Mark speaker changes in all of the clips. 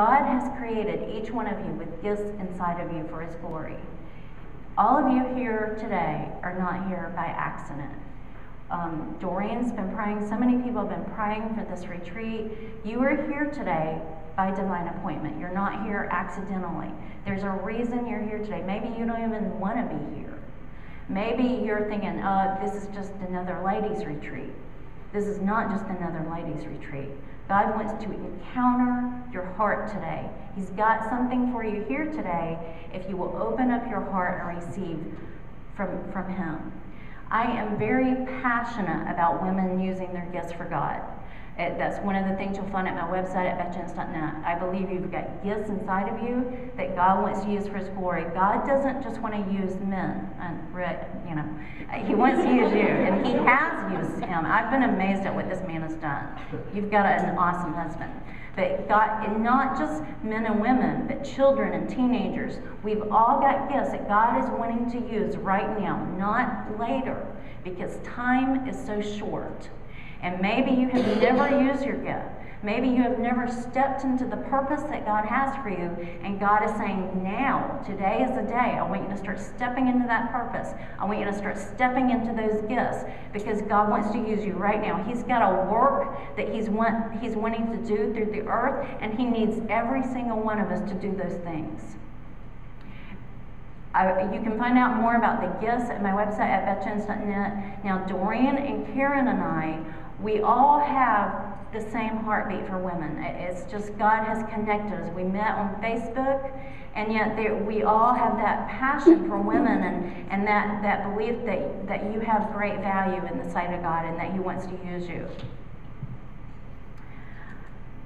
Speaker 1: God has created each one of you with gifts inside of you for His glory. All of you here today are not here by accident. Um, Doreen's been praying, so many people have been praying for this retreat. You are here today by divine appointment. You're not here accidentally. There's a reason you're here today. Maybe you don't even want to be here. Maybe you're thinking, oh, this is just another ladies' retreat. This is not just another ladies' retreat. God wants to encounter your heart today. He's got something for you here today if you will open up your heart and receive from, from Him. I am very passionate about women using their gifts for God. It, that's one of the things you'll find at my website at bethjones.net. I believe you've got gifts inside of you that God wants to use for His glory. God doesn't just want to use men, and Rick, you know, He wants to use you, and He has used him. I've been amazed at what this man has done. You've got an awesome husband. But God, and not just men and women, but children and teenagers. We've all got gifts that God is wanting to use right now, not later, because time is so short. And maybe you have never used your gift. Maybe you have never stepped into the purpose that God has for you, and God is saying, Now, today is the day. I want you to start stepping into that purpose. I want you to start stepping into those gifts because God wants to use you right now. He's got a work that He's, want, he's wanting to do through the earth, and He needs every single one of us to do those things. I, you can find out more about the gifts at my website at bethjones.net. Now, Doreen and Karen and I we all have the same heartbeat for women. It's just God has connected us. We met on Facebook, and yet there, we all have that passion for women and, and that, that belief that, that you have great value in the sight of God and that He wants to use you.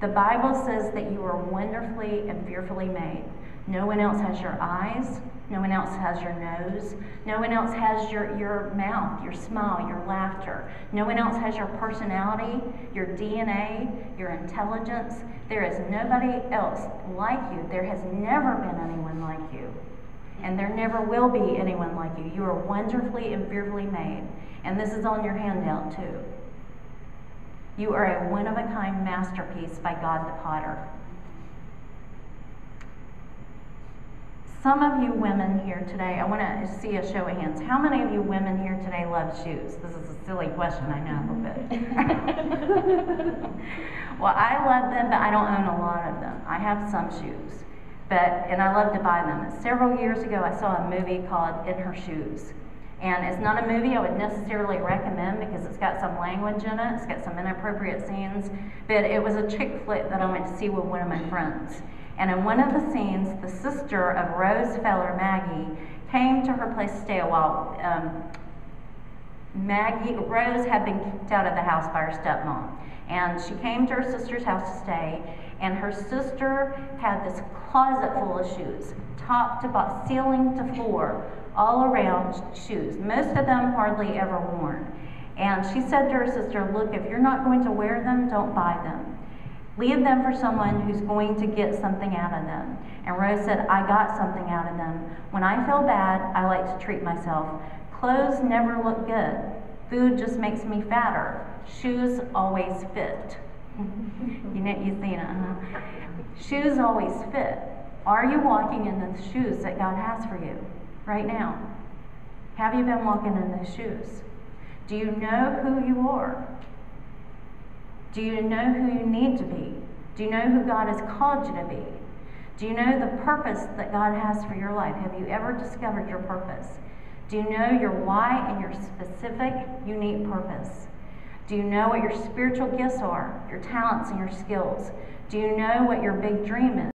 Speaker 1: The Bible says that you are wonderfully and fearfully made. No one else has your eyes. No one else has your nose. No one else has your, your mouth, your smile, your laughter. No one else has your personality, your DNA, your intelligence. There is nobody else like you. There has never been anyone like you. And there never will be anyone like you. You are wonderfully and fearfully made. And this is on your handout, too. You are a one of a kind masterpiece by God the Potter. Some of you women here today, I want to see a show of hands. How many of you women here today love shoes? This is a silly question, I know, bit. well, I love them, but I don't own a lot of them. I have some shoes, but and I love to buy them. Several years ago, I saw a movie called In Her Shoes. And it's not a movie I would necessarily recommend because it's got some language in it, it's got some inappropriate scenes, but it was a chick flick that I went to see with one of my friends. And in one of the scenes, the sister of Rose Feller, Maggie, came to her place to stay a while. Um, Maggie, Rose had been kicked out of the house by her stepmom. And she came to her sister's house to stay, and her sister had this closet full of shoes, top to bottom, ceiling to floor, all around shoes, most of them hardly ever worn. And she said to her sister, Look, if you're not going to wear them, don't buy them. Leave them for someone who's going to get something out of them. And Rose said, I got something out of them. When I feel bad, I like to treat myself. Clothes never look good. Food just makes me fatter. Shoes always fit. you know, you've seen it, huh? Shoes always fit. Are you walking in the shoes that God has for you right now? Have you been walking in those shoes? Do you know who you are? Do you know who you need to be? Do you know who God has called you to be? Do you know the purpose that God has for your life? Have you ever discovered your purpose? Do you know your why and your specific, unique purpose? Do you know what your spiritual gifts are, your talents and your skills? Do you know what your big dream is?